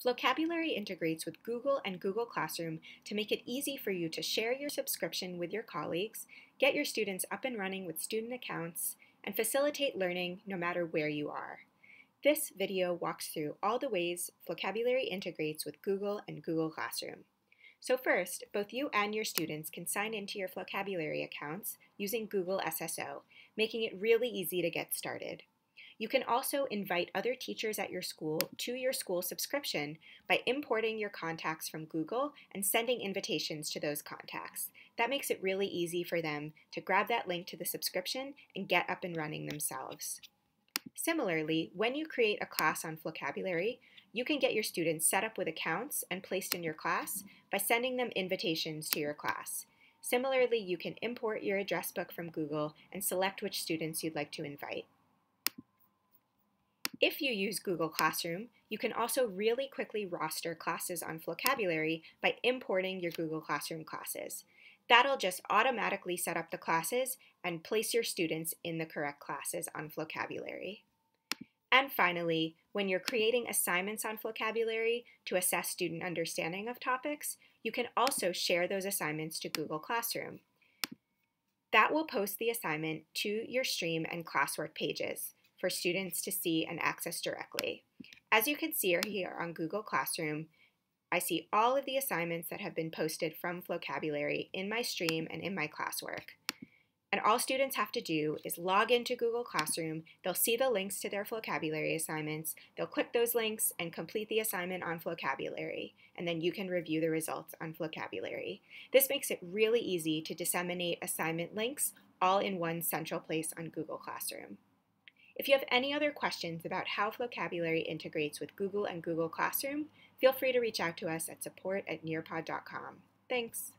Flocabulary integrates with Google and Google Classroom to make it easy for you to share your subscription with your colleagues, get your students up and running with student accounts, and facilitate learning no matter where you are. This video walks through all the ways Flocabulary integrates with Google and Google Classroom. So first, both you and your students can sign into your Flocabulary accounts using Google SSO, making it really easy to get started. You can also invite other teachers at your school to your school subscription by importing your contacts from Google and sending invitations to those contacts. That makes it really easy for them to grab that link to the subscription and get up and running themselves. Similarly, when you create a class on Flocabulary, you can get your students set up with accounts and placed in your class by sending them invitations to your class. Similarly, you can import your address book from Google and select which students you'd like to invite. If you use Google Classroom, you can also really quickly roster classes on Flocabulary by importing your Google Classroom classes. That'll just automatically set up the classes and place your students in the correct classes on Flocabulary. And finally, when you're creating assignments on Flocabulary to assess student understanding of topics, you can also share those assignments to Google Classroom. That will post the assignment to your stream and classwork pages for students to see and access directly. As you can see here on Google Classroom, I see all of the assignments that have been posted from Flocabulary in my stream and in my classwork. And all students have to do is log into Google Classroom, they'll see the links to their Flocabulary assignments, they'll click those links and complete the assignment on Flocabulary, and then you can review the results on Flocabulary. This makes it really easy to disseminate assignment links all in one central place on Google Classroom. If you have any other questions about how Flocabulary integrates with Google and Google Classroom, feel free to reach out to us at support at nearpod.com. Thanks.